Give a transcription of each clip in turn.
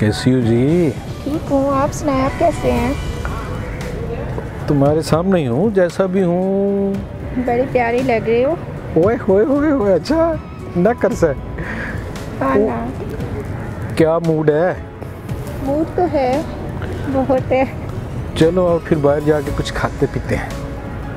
कैसी हो जी? ठीक हूँ आप सुनाए आप कैसे हैं? तुम्हारे सामने ही हूँ जैसा भी हूँ। बड़ी प्यारी लग रही हो। ओए होए होए होए अच्छा ना कर सक हाँ ओ। ना क्या मूड है? मूड तो है बहुत है। चलो अब फिर बाहर जाके कुछ खाते पीते हैं।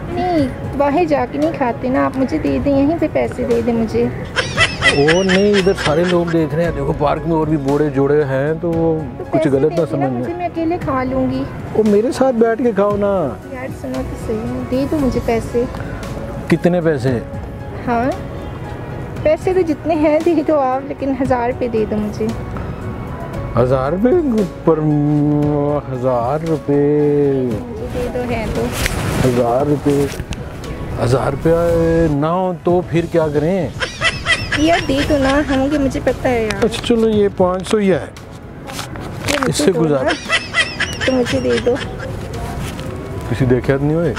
नहीं बाहर जाके नहीं खाते ना आप मुझे दे दें यहीं पे पैसे दे दें मुझे। ओ नहीं इधर सारे लोग देख रहे हैं। देखो पार्क में और भी बोड़े जोड़े हैं तो तो कुछ गलत ना देना मुझे मैं अकेले खा लूँगी। वो मेरे साथ बैठ के खाओ ना। यार सुनो तो सही दे दो मुझे पैसे। कितने पैसे? हाँ? पैसे तो जितने हैं दे दो आप लेकिन हज़ार रुपये दे दो मुझे। हज़ार रुपये पर हज़ार रुपये दे दो है तो। हज़ार रुपये हज़ार रुपया ना हो तो फिर क्या करें? यार दे दो ना होंगे मुझे पता है यार। अच्छा चलो ये पाँच सौ ही है। इससे गुजार। तो मुझे दे दो। किसी देखे नहीं हुए?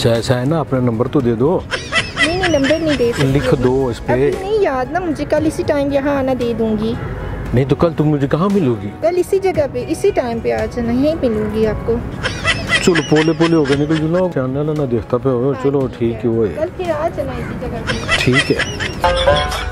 अच्छा ऐसा है ना? अपना नंबर तो दे दो। नहीं नहीं नंबर नहीं दे सकती लिख दो इस पे। नहीं याद ना मुझे कल इसी टाइम यहाँ आना दे दूँगी। नहीं तो कल तुम मुझे कहाँ मिलोगी? कल इसी जगह पे इसी टाइम पे आ जाना यहीं मिलूँगी आपको। चलो पोले पोले हो गए निकल जुलो चैनल ना देखता पे हो। चलो ठीक है वो कल फिर आ जाना इसी जगह पे। ठीक है।